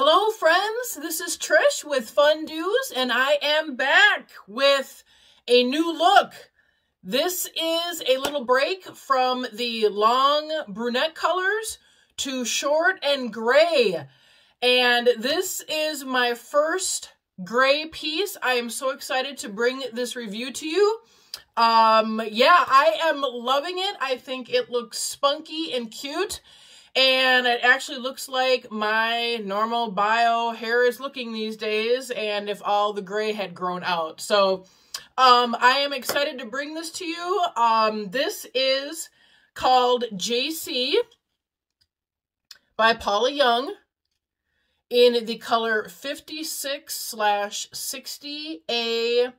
Hello, friends. This is Trish with Fun Do's, and I am back with a new look. This is a little break from the long brunette colors to short and gray. And this is my first gray piece. I am so excited to bring this review to you. Um, yeah, I am loving it. I think it looks spunky and cute. And it actually looks like my normal bio hair is looking these days and if all the gray had grown out. So um, I am excited to bring this to you. Um, this is called Jaycee by Paula Young in the color 56 slash 60A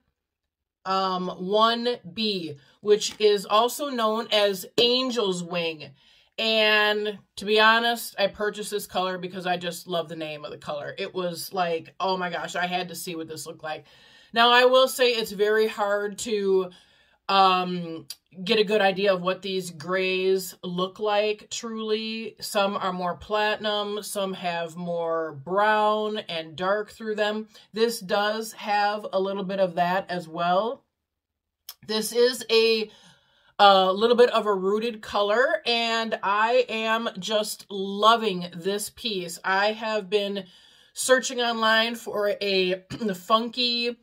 um, 1B, which is also known as Angel's Wing. And to be honest, I purchased this color because I just love the name of the color. It was like, oh my gosh, I had to see what this looked like. Now, I will say it's very hard to um, get a good idea of what these grays look like truly. Some are more platinum, some have more brown and dark through them. This does have a little bit of that as well. This is a a little bit of a rooted color and I am just loving this piece. I have been searching online for a funky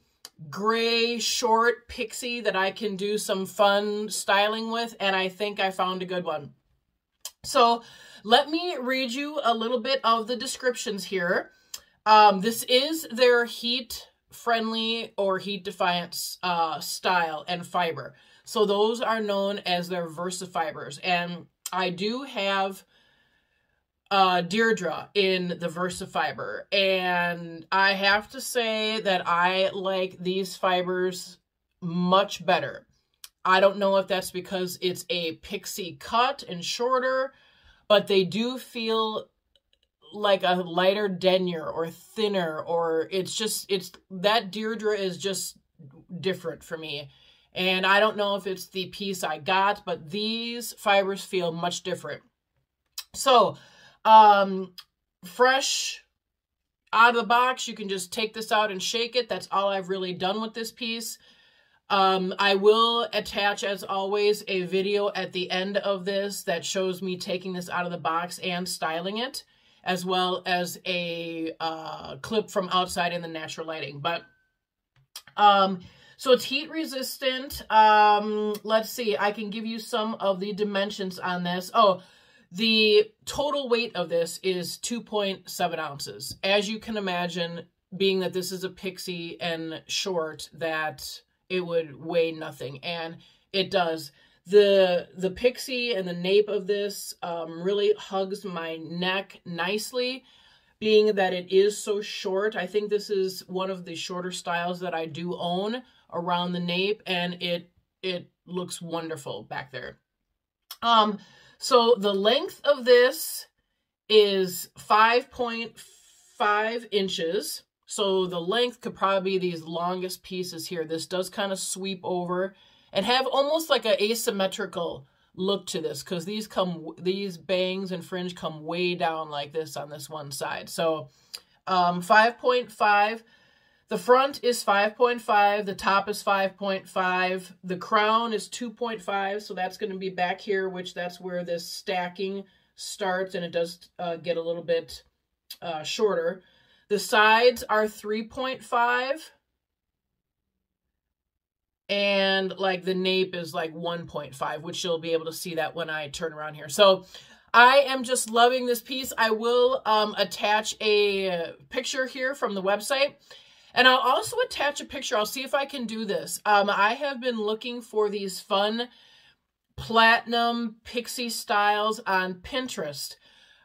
gray short pixie that I can do some fun styling with and I think I found a good one. So let me read you a little bit of the descriptions here. Um, this is their heat friendly or heat defiant uh, style and fiber. So those are known as their VersaFibers. And I do have uh, Deirdre in the VersaFiber. And I have to say that I like these fibers much better. I don't know if that's because it's a pixie cut and shorter, but they do feel like a lighter denier or thinner or it's just, it's, that Deirdre is just different for me. And I don't know if it's the piece I got, but these fibers feel much different. So, um, fresh out of the box, you can just take this out and shake it. That's all I've really done with this piece. Um, I will attach, as always, a video at the end of this that shows me taking this out of the box and styling it, as well as a uh, clip from outside in the natural lighting. But um, so it's heat resistant. Um, let's see. I can give you some of the dimensions on this. Oh, the total weight of this is 2.7 ounces. As you can imagine, being that this is a pixie and short, that it would weigh nothing. And it does. The the pixie and the nape of this um, really hugs my neck nicely being that it is so short. I think this is one of the shorter styles that I do own around the nape and it it looks wonderful back there. Um, so the length of this is 5.5 inches. So the length could probably be these longest pieces here. This does kind of sweep over and have almost like an asymmetrical look to this because these come these bangs and fringe come way down like this on this one side. So um, 5.5 the front is 5.5, the top is 5.5, the crown is 2.5, so that's going to be back here, which that's where this stacking starts, and it does uh, get a little bit uh, shorter. The sides are 3.5, and like the nape is like 1.5, which you'll be able to see that when I turn around here. So I am just loving this piece. I will um, attach a picture here from the website. And I'll also attach a picture. I'll see if I can do this. Um, I have been looking for these fun platinum pixie styles on Pinterest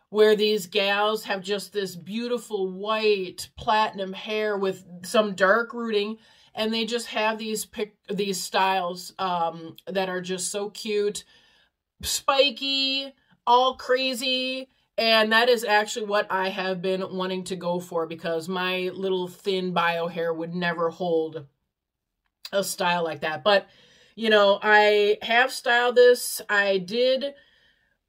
where these gals have just this beautiful white platinum hair with some dark rooting and they just have these pic these styles um, that are just so cute spiky all crazy and that is actually what I have been wanting to go for because my little thin bio hair would never hold a style like that. But, you know, I have styled this. I did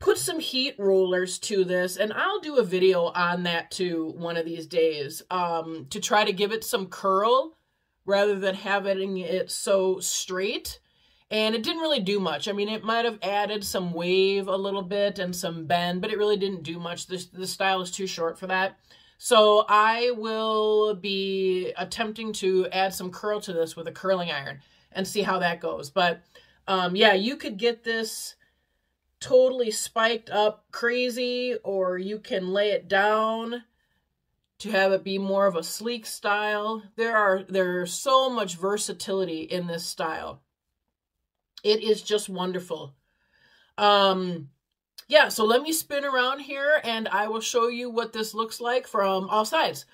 put some heat rollers to this, and I'll do a video on that too one of these days um, to try to give it some curl rather than having it so straight. And it didn't really do much. I mean, it might have added some wave a little bit and some bend, but it really didn't do much. This the style is too short for that. So I will be attempting to add some curl to this with a curling iron and see how that goes. But um, yeah, you could get this totally spiked up crazy or you can lay it down to have it be more of a sleek style. There are there's so much versatility in this style. It is just wonderful. Um, yeah, so let me spin around here and I will show you what this looks like from all sides.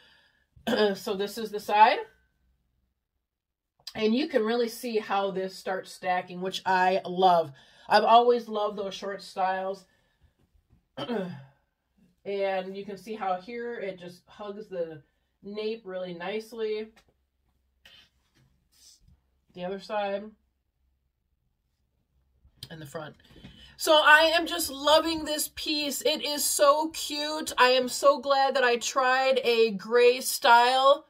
so this is the side. And you can really see how this starts stacking, which I love. I've always loved those short styles. and you can see how here it just hugs the nape really nicely. The other side and the front. So I am just loving this piece. It is so cute. I am so glad that I tried a gray style.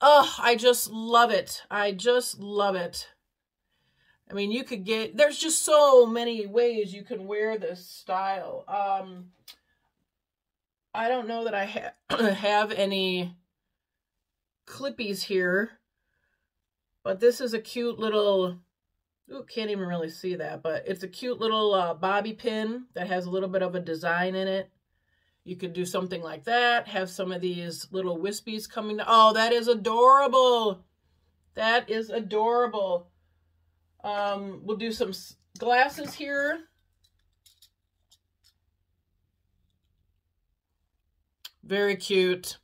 Oh, I just love it. I just love it. I mean, you could get, there's just so many ways you can wear this style. Um, I don't know that I ha have any clippies here, but this is a cute little Ooh, can't even really see that, but it's a cute little uh, bobby pin that has a little bit of a design in it. You could do something like that. Have some of these little wispies coming. To, oh, that is adorable. That is adorable. Um, we'll do some glasses here. Very cute.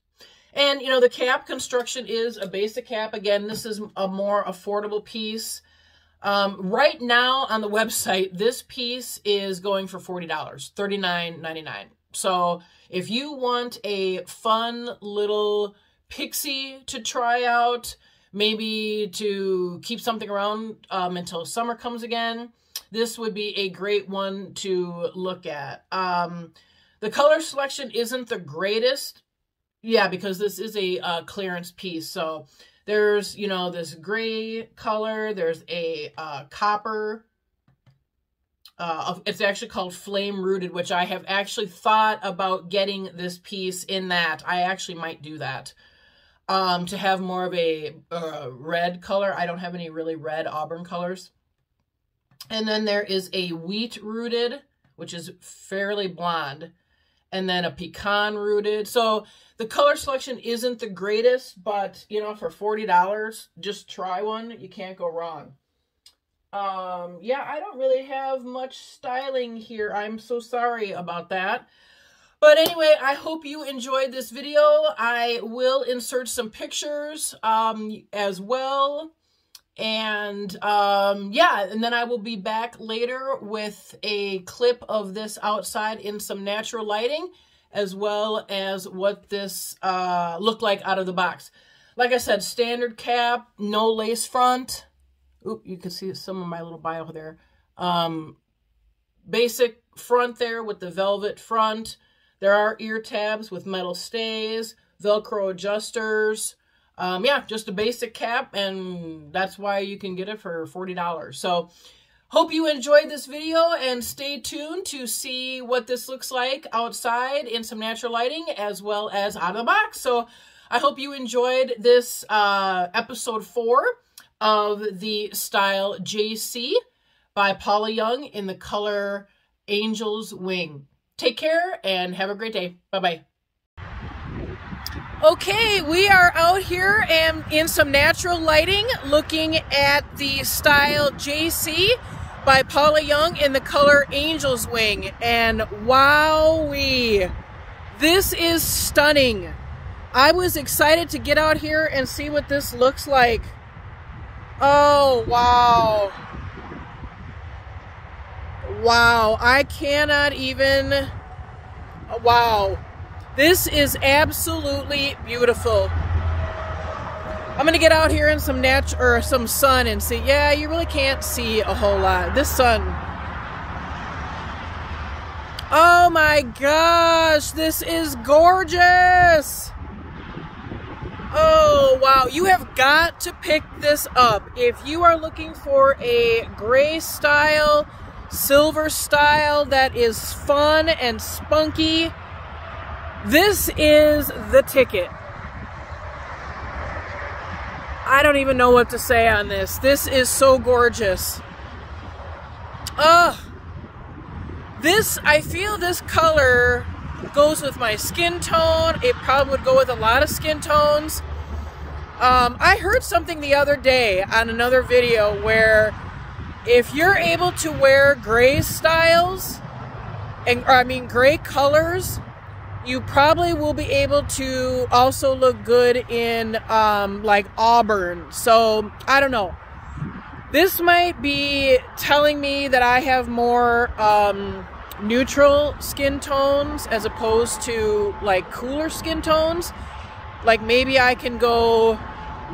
And, you know, the cap construction is a basic cap. Again, this is a more affordable piece. Um, right now on the website, this piece is going for $40, $39.99. So if you want a fun little pixie to try out, maybe to keep something around um, until summer comes again, this would be a great one to look at. Um, the color selection isn't the greatest. Yeah, because this is a uh, clearance piece. So there's, you know, this gray color. There's a uh, copper. Uh, it's actually called Flame Rooted, which I have actually thought about getting this piece in that. I actually might do that. Um, to have more of a uh, red color. I don't have any really red auburn colors. And then there is a Wheat Rooted, which is fairly blonde and then a pecan rooted. So the color selection isn't the greatest, but you know, for $40, just try one. You can't go wrong. Um, yeah, I don't really have much styling here. I'm so sorry about that. But anyway, I hope you enjoyed this video. I will insert some pictures um, as well. And um, yeah, and then I will be back later with a clip of this outside in some natural lighting, as well as what this uh, looked like out of the box. Like I said, standard cap, no lace front. Oop, you can see some of my little bio there. Um, basic front there with the velvet front. There are ear tabs with metal stays, Velcro adjusters, um, yeah, just a basic cap, and that's why you can get it for $40. So, hope you enjoyed this video, and stay tuned to see what this looks like outside in some natural lighting, as well as out of the box. So, I hope you enjoyed this uh, episode four of the style Jaycee by Paula Young in the color Angel's Wing. Take care and have a great day. Bye-bye. Okay, we are out here and in some natural lighting looking at the style Jaycee by Paula Young in the color Angel's Wing. And wowee, this is stunning. I was excited to get out here and see what this looks like. Oh, wow. Wow, I cannot even, wow. This is absolutely beautiful. I'm gonna get out here in some nat or some sun and see. Yeah, you really can't see a whole lot. This sun. Oh my gosh, this is gorgeous. Oh wow, you have got to pick this up. If you are looking for a gray style, silver style that is fun and spunky, this is the ticket. I don't even know what to say on this. This is so gorgeous. Ugh. This, I feel this color goes with my skin tone. It probably would go with a lot of skin tones. Um, I heard something the other day on another video where if you're able to wear gray styles, and I mean gray colors, you probably will be able to also look good in um, like auburn. So I don't know. This might be telling me that I have more um, neutral skin tones as opposed to like cooler skin tones. Like maybe I can go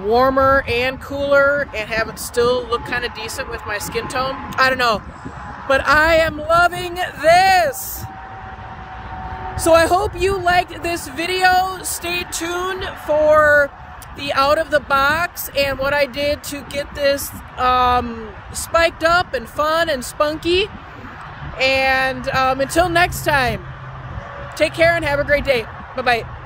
warmer and cooler and have it still look kind of decent with my skin tone. I don't know. But I am loving this. So I hope you liked this video. Stay tuned for the out of the box and what I did to get this um, spiked up and fun and spunky. And um, until next time, take care and have a great day. Bye bye.